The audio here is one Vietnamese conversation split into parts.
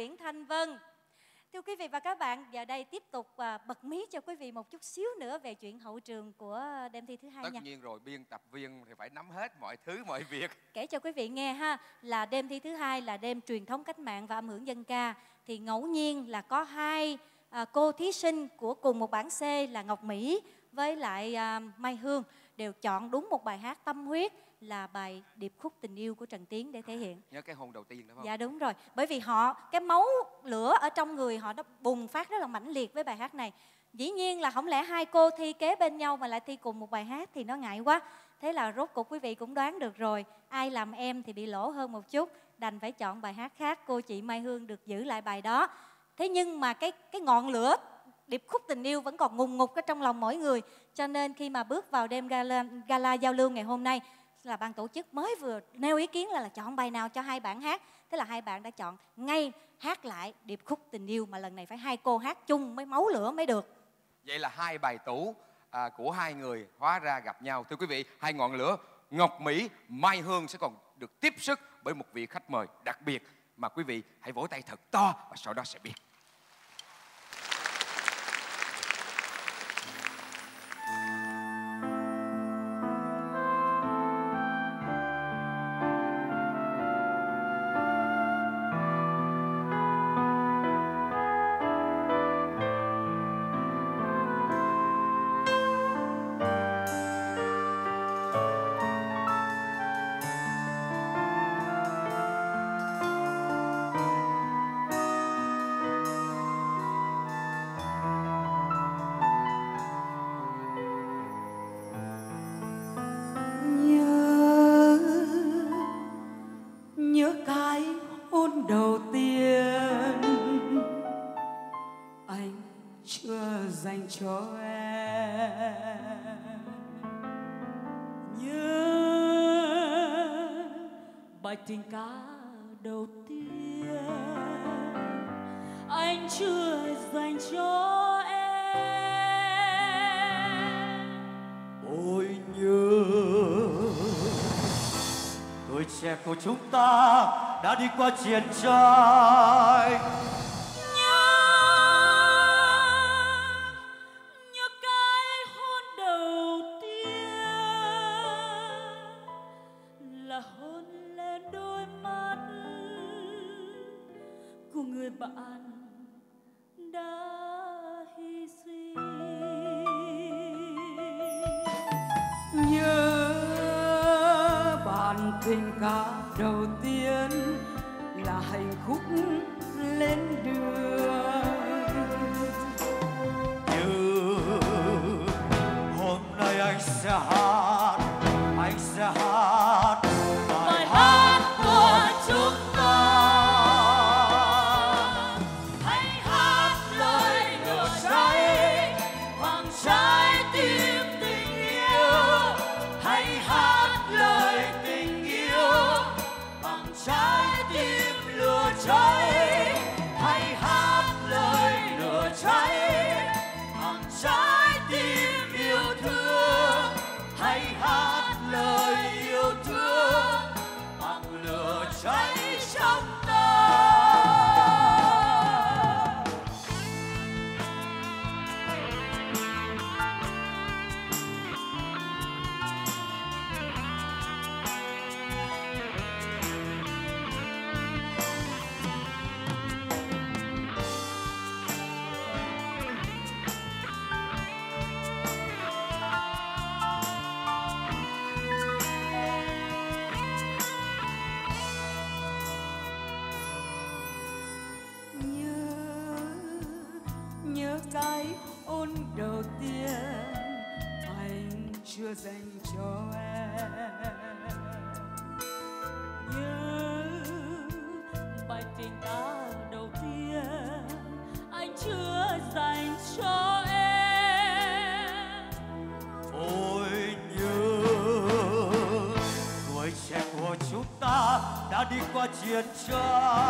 Nguyễn Thanh Vân. Thưa quý vị và các bạn, giờ đây tiếp tục à, bật mí cho quý vị một chút xíu nữa về chuyện hậu trường của đêm thi thứ hai tất nha. nhiên rồi biên tập viên thì phải nắm hết mọi thứ mọi việc Kể cho quý vị nghe ha, là đêm thi thứ hai là đêm truyền thống cách mạng và âm hưởng dân ca. Thì ngẫu nhiên là có hai à, cô thí sinh của cùng một bảng C là Ngọc Mỹ với lại à, Mai Hương đều chọn đúng một bài hát tâm huyết là bài điệp khúc tình yêu của Trần Tiến để thể hiện. nhớ cái hôn đầu tiên đó phải không Dạ đúng rồi, bởi vì họ cái máu lửa ở trong người họ nó bùng phát rất là mãnh liệt với bài hát này. Dĩ nhiên là không lẽ hai cô thi kế bên nhau mà lại thi cùng một bài hát thì nó ngại quá. Thế là rốt cuộc quý vị cũng đoán được rồi, ai làm em thì bị lỗ hơn một chút, đành phải chọn bài hát khác. Cô chị Mai Hương được giữ lại bài đó. Thế nhưng mà cái cái ngọn lửa điệp khúc tình yêu vẫn còn ngùng ngục ở trong lòng mỗi người. Cho nên khi mà bước vào đêm gala, gala giao lưu ngày hôm nay là ban tổ chức mới vừa nêu ý kiến là, là chọn bài nào cho hai bạn hát. Thế là hai bạn đã chọn ngay hát lại điệp khúc tình yêu mà lần này phải hai cô hát chung mới máu lửa mới được. vậy là hai bài tủ à, của hai người hóa ra gặp nhau thưa quý vị hai ngọn lửa ngọc mỹ mai hương sẽ còn được tiếp sức bởi một vị khách mời đặc biệt mà quý vị hãy vỗ tay thật to và sau đó sẽ biết hôn đầu tiên, anh chưa dành cho em. Nhớ bài tình ca đầu tiên, anh chưa dành cho em. Ôi nhớ tuổi trẻ của chúng ta đã đi qua chiến tranh nhớ tình ca đầu tiên là hạnh phúc lên cái ôn đầu tiên anh chưa dành cho em. Nhớ bài tình ca đầu tiên anh chưa dành cho em. Ôi nhớ, tuổi trẻ của chúng ta đã đi qua chiến tranh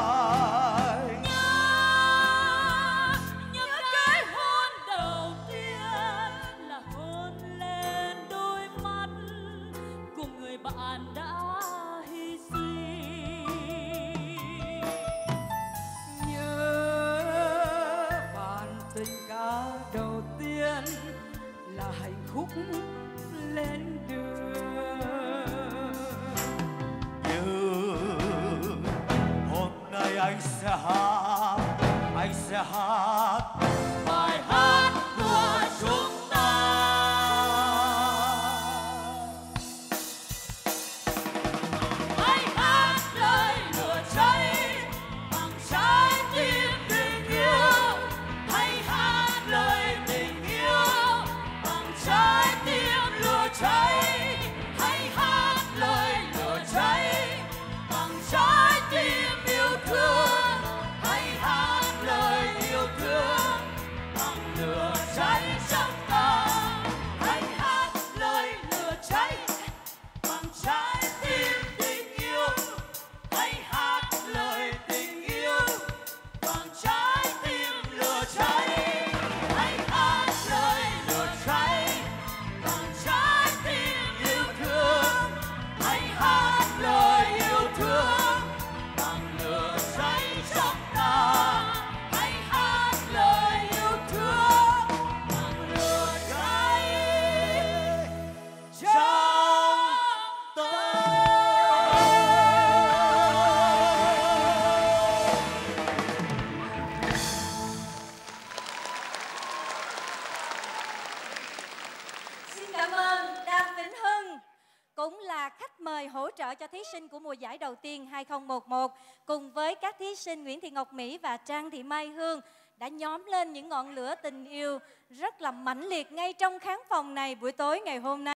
Aysaha, ha! lời hỗ trợ cho thí sinh của mùa giải đầu tiên 2011 cùng với các thí sinh Nguyễn Thị Ngọc Mỹ và Trang Thị Mai Hương đã nhóm lên những ngọn lửa tình yêu rất là mãnh liệt ngay trong khán phòng này buổi tối ngày hôm nay.